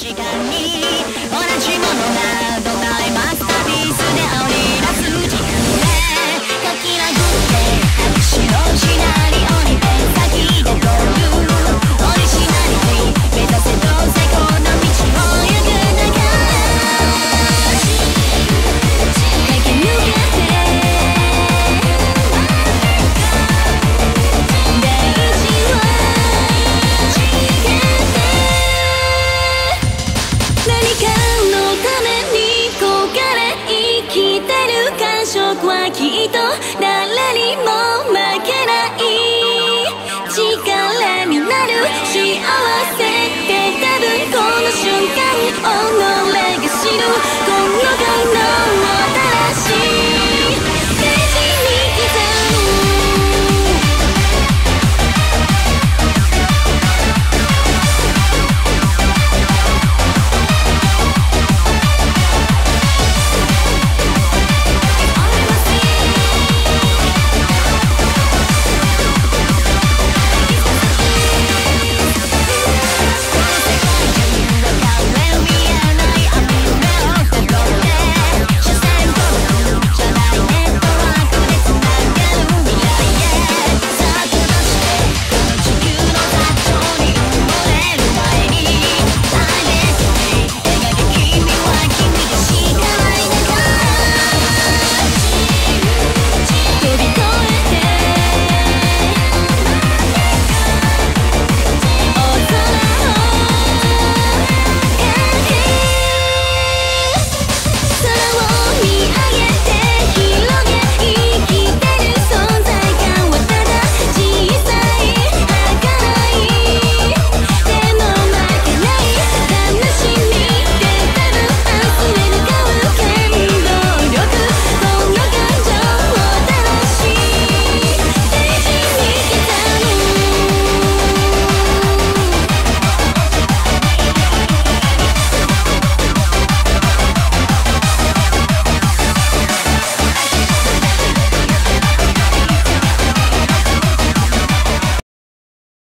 時間にと誰にも負けない。力になる幸せ。